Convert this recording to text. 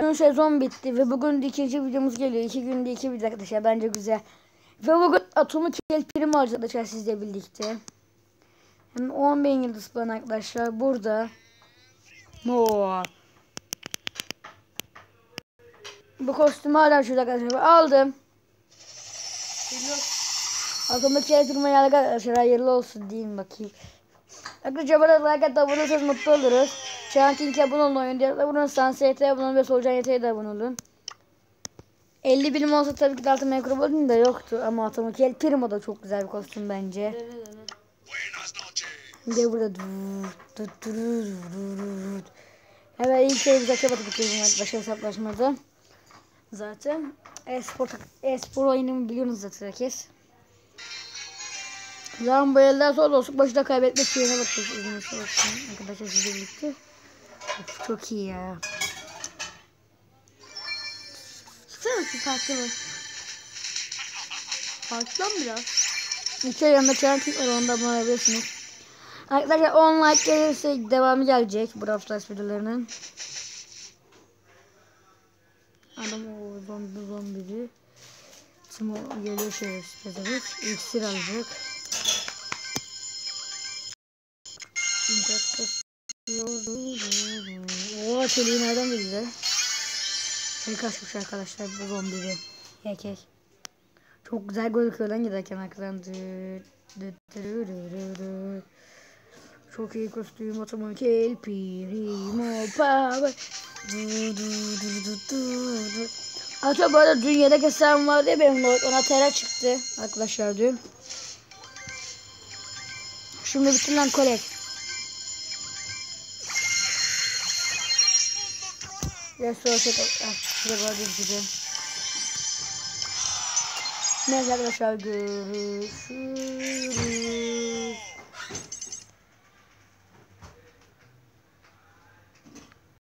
Dün sezon bitti ve bugün de ikinci videomuz geliyor. İki günde iki video arkadaşlar. Bence güzel. Ve bugün Atomic El Primo alacağız arkadaşlar sizle birlikte. Hem 10 bin yıldız falan arkadaşlar. Burada. No. Bu kostümü hala şurada arkadaşlar. Aldım. El Primo geldik arkadaşlar. Hayırlı olsun diyeyim bakayım. Arkadaşlar bana like atıp abone olursanız mutlu oluruz. Şankink abone olun, oyun diğer abone olun, Sansiyete abone olun ve Solucan Yete'ye de abone olun. 50 bilim olsa tabii ki de altın mikrobodin de yoktu ama Atomic El Primo da çok güzel bir kostüm bence. Bir burada Evet ilk kere biz açığa batıp bakıyoruz arkadaşlar hesaplaşmada. Zaten espor, espor oyunu biliyorsunuz zaten herkes. Zaman bu elden sonra olsun başına kaybetme şeyine bakıyoruz. Arkadaşlar sizle birlikte. Of, çok iyi ya. Çıksana şu farklı mı? Farklı mı biraz? İki yanında çan kim var onda abone olabilirsiniz. Arkadaşlar 10 like gelirse devamı gelecek Brawl Stars videolarının. Adam o zombi zombili. Timo geliyor şey istedik. İksir alacak. Ooo çeliği nereden bildi? Çelik açmış arkadaşlar bu zombili. Erkek. Çok güzel gözüküyor lan giderken arkadan. Çok iyi kostüm otomatik el primo power. Hatta bu arada dün yedek hesabım vardı ya benim. Ona tera çıktı arkadaşlar dün. Şimdi bütün lan kolek. Şurada gördüğünüz gibi. Neyse arkadaşlar görüşürüz.